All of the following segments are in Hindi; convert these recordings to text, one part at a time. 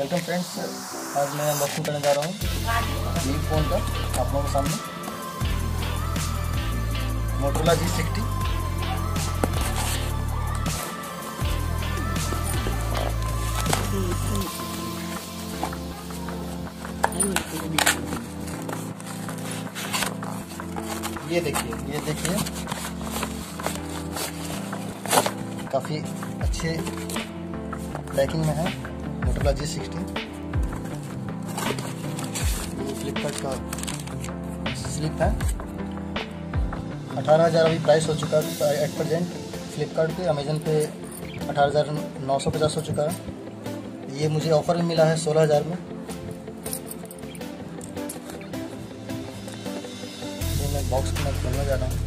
वेलकम फ्रेंड्स आज मैं अनबॉक्सिंग करने जा रहा हूँ। वी फ़ोन का, आप लोगों के सामने। मोटोला जी सिक्सटी ये देखिए ये देखिए। काफ़ी अच्छे पैकिंग में है। मोटरोला जी सिक्सटीन फ्लिपकार्ट का स्लिप है। अठारह हज़ार अभी प्राइस हो चुका है एट प्रेजेंट फ्लिपकार्ट पे अमेजन पे अठारह हज़ार नौ सौ पचास हो चुका है। ये मुझे ऑफ़र में मिला है सोलह हज़ार में। ये मैं बॉक्स में खोलने जा रहा हूँ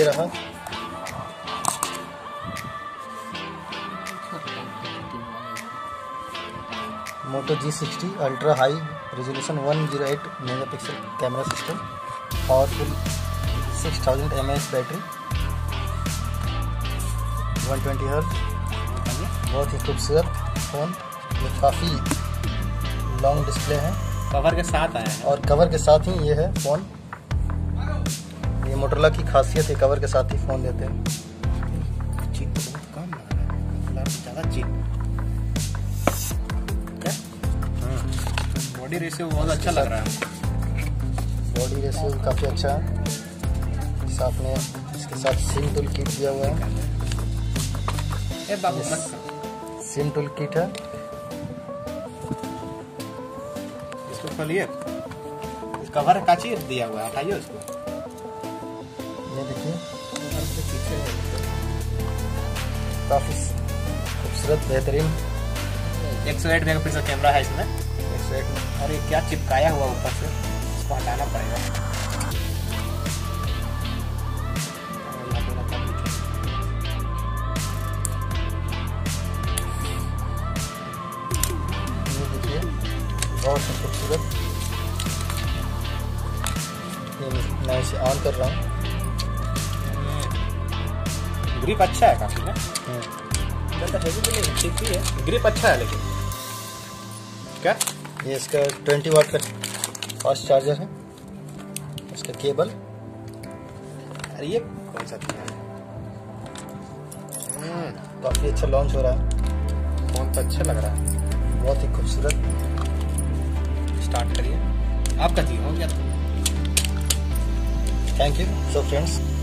ये रहा। Moto G sixty ultra high resolution 108 megapixel camera system powerful 6000 M battery 120 hertz बहुत ही खूबसूरत फ़ोन ये काफ़ी लॉन्ग डिस्प्ले है। कवर के साथ आया है। और कवर के साथ ही ये है फ़ोन मोटरोला की खासियत है कवर के साथ ही फ़ोन देते हैं। चीप तो बहुत कम लग रहा है। ज़्यादा चीप क्या? बॉडी रेशियो बहुत अच्छा लग रहा है। बॉडी रेशियो काफ़ी अच्छा है। साथ में इसके साथ सिम टूल किट दिया हुआ है। ए बाबू मत सिम टूल किट है। इसको खोलिए। कवर का चीज़ दिया हुआ है हटाइए उसको। ये देखिए। काफ़ी खूबसूरत बेहतरीन। एक सौ एट मेगा पिक्सल कैमरा है इसमें। एक सौ में। और ये क्या चिपकाया हुआ ऊपर से? इसको हटाना पड़ेगा। बहुत ही खूबसूरत। मैं इसे ऑन कर रहा हूँ। ग्रिप अच्छा है काफ़ी ना हम्म। भी नहीं ठीक ही है। ग्रिप अच्छा है लेकिन। क्या? ये इसका 20 वाट का फास्ट चार्जर है। इसका केबल। अरे ये कौन सा दिया है? हम्म, काफ़ी अच्छा लॉन्च हो रहा है। फ़ोन तो अच्छा लग रहा है। बहुत ही खूबसूरत। स्टार्ट करिए। आपका दिया हो गया थैंक यू सो फ्रेंड्स